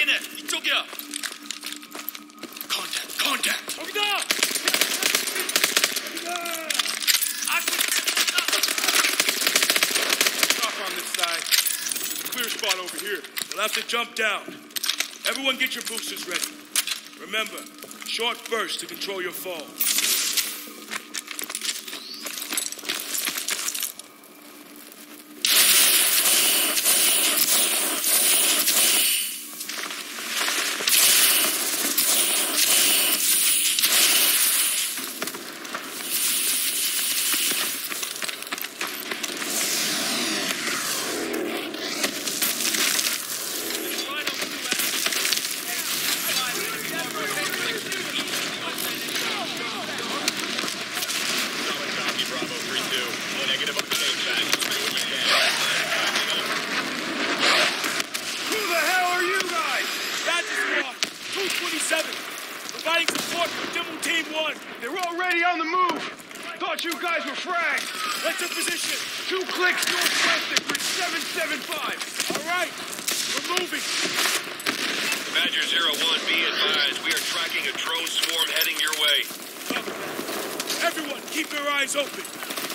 확인해. 이쪽이야. Contact, contact. 저기다! Stop on this side. There's a clear spot over here. We'll have to jump down. Everyone get your boosters ready. Remember, short burst to control your fall. 1. They're already on the move. Thought you guys were fragged. What's your position? Two clicks northwest at bridge 775. All right, we're moving. Badger 01, be advised. We are tracking a drone swarm heading your way. Everyone, keep your eyes open.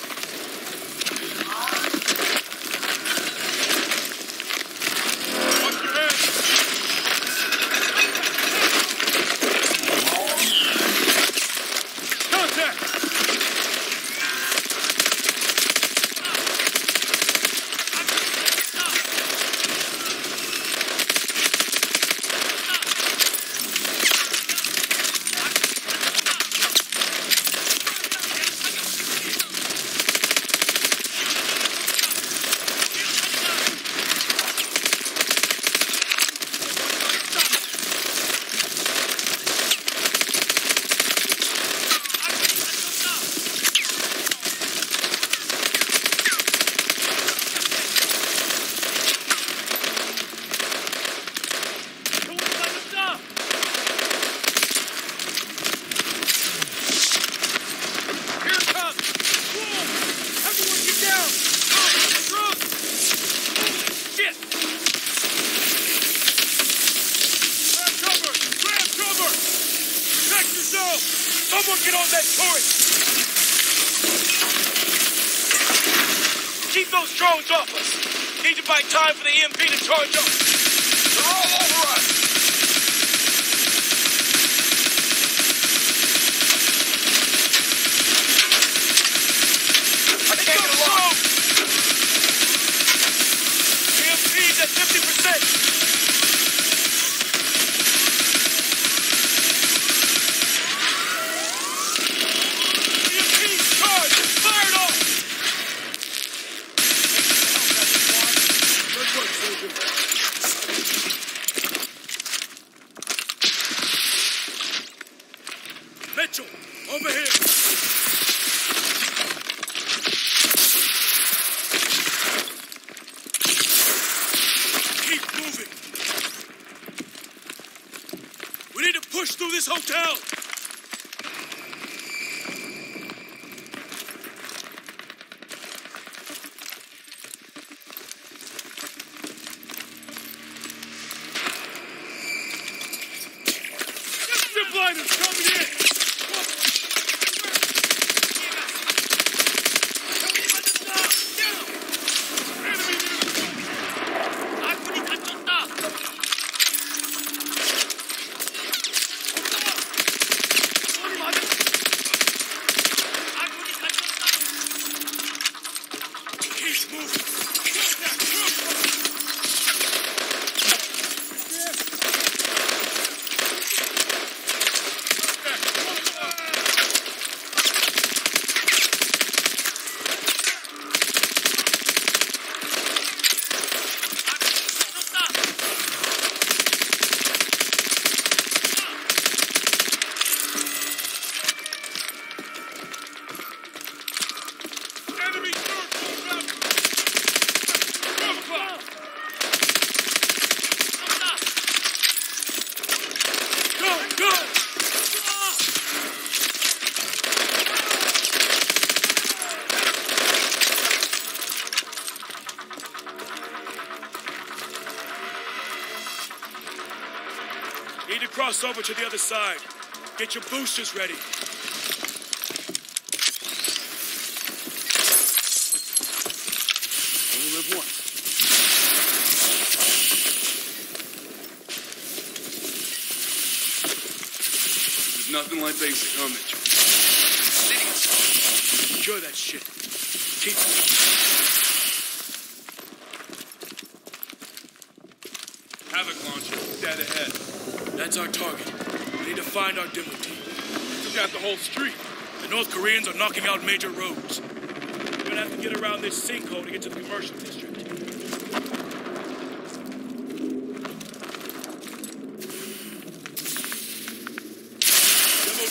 Get on that turret! Keep those drones off us! Need to buy time for the EMP to charge up! They're all over us! Over here. Keep moving. We need to push through this hotel. Zip liners coming in. Cross over to the other side. Get your boosters ready. Only live once. There's nothing like basic, huh, Mitchell? Secure that shit. Keep Havoc launcher, dead ahead. That's our target. We need to find our demo team. Took out the whole street. The North Koreans are knocking out major roads. We're gonna have to get around this sinkhole to get to the commercial district. Demo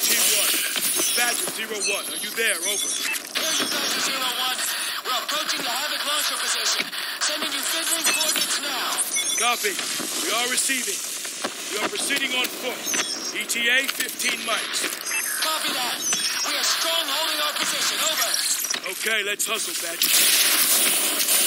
Team 1. Badger Zero One. Are you there? Over. Here Badger Zero One. We're approaching the Havoc launcher position. Sending you fiddling coordinates now. Copy. We are receiving. We are proceeding on foot. ETA 15 mikes. Copy that. We are strong holding our position. Over. Okay, let's hustle, Badger.